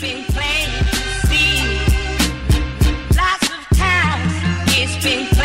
been plain. Lots of times it's been